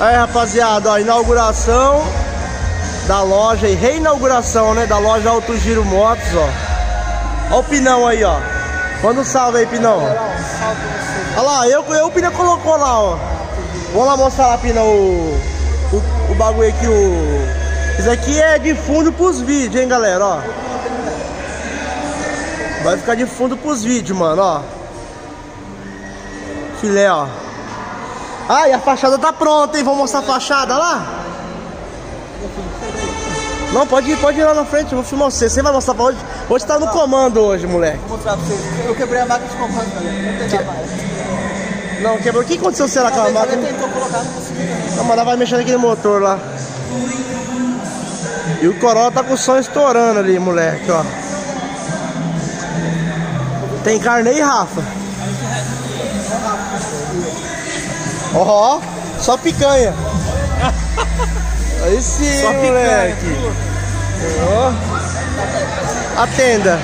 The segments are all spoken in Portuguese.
Aí, rapaziada, ó, inauguração da loja e reinauguração, né? Da loja Alto Giro Motos, ó. Ó o Pinão aí, ó. Manda um salve aí, Pinão. Olha lá, eu, eu o Pinão colocou lá, ó. Vamos lá mostrar lá, Pinão, o, o, o bagulho aqui, o... Isso aqui é de fundo pros vídeos, hein, galera, ó. Vai ficar de fundo pros vídeos, mano, ó. Filé, ó. Ah, e a fachada tá pronta, hein? Vamos mostrar a fachada lá? Não, pode ir, pode ir lá na frente, eu vou filmar você. Você vai mostrar pra hoje? Hoje tá no comando hoje, moleque. Vou mostrar pra vocês. Eu quebrei a máquina de comando, galera. Mais. Não, quebrou. O que aconteceu será com a máquina? tentou colocar, não conseguiu. Não, mas ela vai mexendo naquele motor lá. E o Corolla tá com o som estourando ali, moleque, ó. Tem carne aí, Rafa? Ó, só picanha. Aí sim, Só picanha, moleque. Ó. A tenda.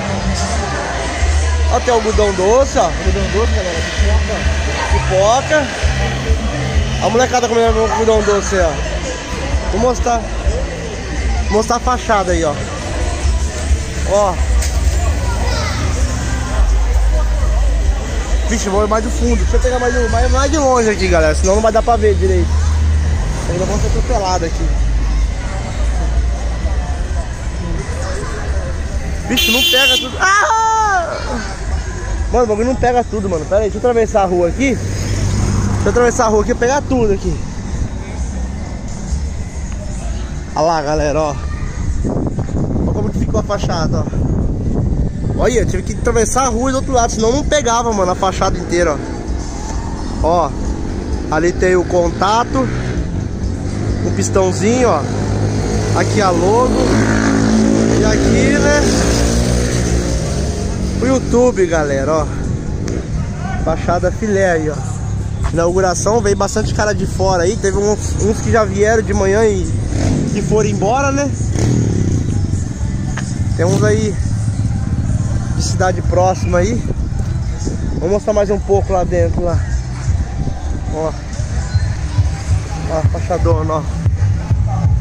Ó, tem algodão doce, ó. Algodão doce, galera. Pipoca. Pipoca. A molecada comendo algodão doce ó. Vou mostrar. Vou mostrar a fachada aí, ó. Ó. Vixe, vou mais do fundo. Deixa eu pegar mais, mais, mais de longe aqui, galera. Senão não vai dar pra ver direito. Ainda vou ser atropelado aqui. Bicho, não pega tudo. Ah! Mano, o bagulho não pega tudo, mano. Pera aí, deixa eu atravessar a rua aqui. Deixa eu atravessar a rua aqui e pegar tudo aqui. Olha lá, galera, ó. Olha como que ficou a fachada, ó. Olha, eu tive que atravessar a rua do outro lado, senão não pegava, mano, a fachada inteira, ó. Ó, ali tem o contato, o pistãozinho, ó. Aqui a logo. E aqui, né? O YouTube, galera, ó. Fachada filé aí, ó. Inauguração, veio bastante cara de fora aí. Teve uns, uns que já vieram de manhã e, e foram embora, né? Tem uns aí cidade próxima aí. Vou mostrar mais um pouco lá dentro lá. Ó. Ó, fachadona, ó.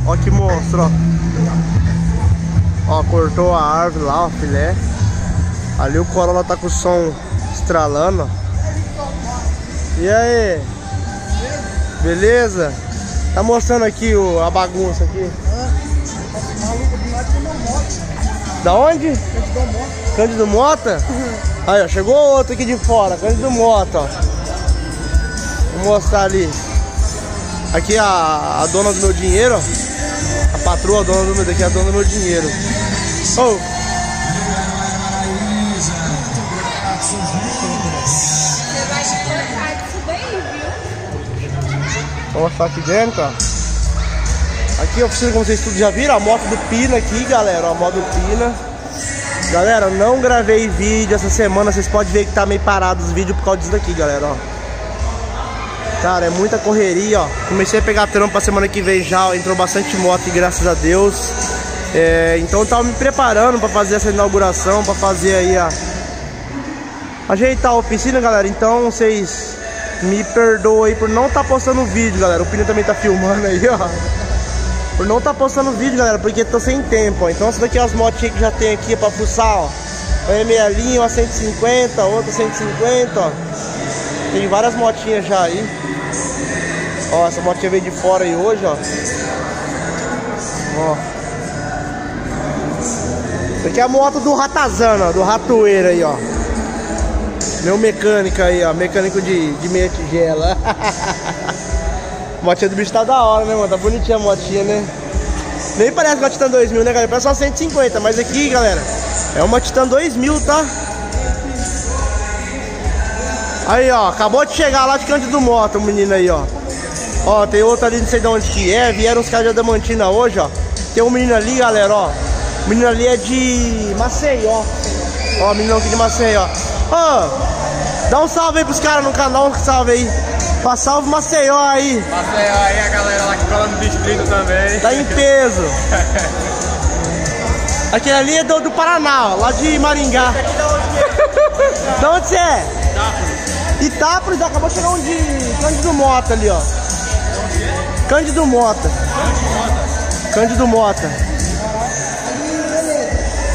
Ó que monstro, ó. Ó, cortou a árvore lá, ó, filé. Ali o Corolla tá com o som estralando, ó. E aí? Beleza? Tá mostrando aqui o, a bagunça aqui. Da onde? Cândido Mota? Aí, ó, chegou outro aqui de fora, Cândido Mota, ó. Vou mostrar ali. Aqui a, a dona do meu dinheiro, ó. A patroa, a dona do meu, daqui é a dona do meu dinheiro. Oh. Você vai cortar isso daí, viu? Vou mostrar aqui dentro, ó. Aqui a oficina, como vocês tudo já viram, a moto do Pina aqui, galera, ó, a moto do Pina. Galera, não gravei vídeo essa semana, vocês podem ver que tá meio parado os vídeos por causa disso daqui, galera, ó. Cara, é muita correria, ó. Comecei a pegar trampo pra semana que vem já, ó. entrou bastante moto, graças a Deus. É, então eu tava me preparando pra fazer essa inauguração, pra fazer aí a... Ajeitar a oficina, galera, então vocês me perdoem por não estar tá postando vídeo, galera. O Pina também tá filmando aí, ó. Por não tá postando vídeo, galera, porque tô sem tempo, ó. Então essa daqui é as motinhas que já tem aqui pra fuçar, ó. Uma ML, uma 150, outra 150, ó. Tem várias motinhas já aí. Ó, essa motinha veio de fora aí hoje, ó. Ó. Essa aqui é a moto do Ratazana, do Ratoeira aí, ó. Meu mecânico aí, ó. Mecânico de, de meia tigela. motinha do bicho tá da hora, né, mano? Tá bonitinha a motinha, né? Nem parece uma Titan 2000, né, galera? Parece uma 150, mas aqui, galera, é uma Titan 2000, tá? Aí, ó, acabou de chegar lá de Cândido Moto, o menino aí, ó. Ó, tem outro ali, não sei de onde que é. Vieram os caras de Adamantina hoje, ó. Tem um menino ali, galera, ó. O menino ali é de Maceió. Ó, menino aqui de Maceió. Ó, dá um salve aí pros caras no canal, um salve aí. Pra salve Maceió aí. Maceió aí, a galera lá que cola no distrito também. Tá em peso. Aquele ali é do, do Paraná, ó, lá de Maringá. De onde você é? Itápolis, acabou de chegar um de Cândido Mota ali, ó. Cândido Mota. Cândido Mota.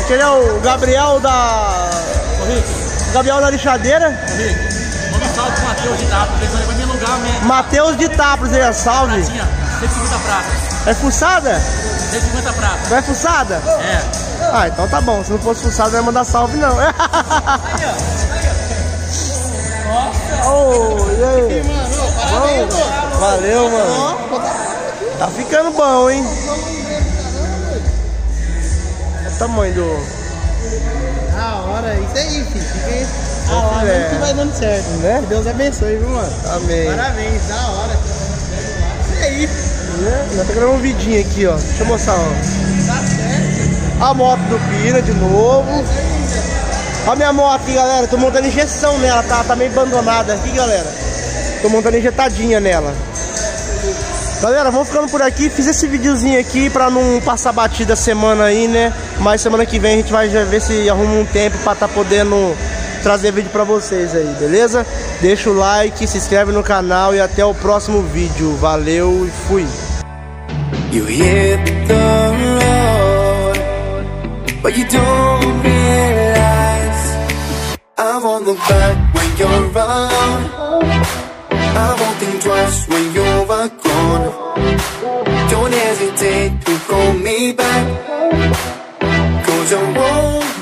Aquele é o Gabriel da. Gabriel da lixadeira. Rick, manda um salve pro Matheus de ele vai me alugar mesmo. Matheus de Tapros aí, ó, salve. Pratinha, 150 prata. É fuçada? 150 prata. Não é fuçada? É. Ah, então tá bom. Se não fosse fuçada, não ia mandar salve, não. Oh, e aí? Bom? Valeu, mano. Tá ficando bom, hein? Olha o tamanho do. Da hora, isso aí, filho. Fica Ô, hora, que vai dando certo. Né? Que Deus abençoe, viu, mano? Amém. Parabéns, da hora. Isso aí. Né? Já tá gravando um vidinho aqui, ó. Deixa eu mostrar, ó. Tá certo. A moto do Pina de novo. Ó a minha moto aqui, galera. Tô montando injeção nela, tá, tá meio abandonada aqui, galera. Tô montando injetadinha nela. Galera, vamos ficando por aqui. Fiz esse videozinho aqui pra não passar batida semana aí, né? Mas semana que vem a gente vai ver se arruma um tempo pra tá podendo trazer vídeo pra vocês aí, beleza? Deixa o like, se inscreve no canal e até o próximo vídeo. Valeu e fui! You hit the road, but you don't realize I won't look back when you're. I won't think twice when you're to call me back, cause I won't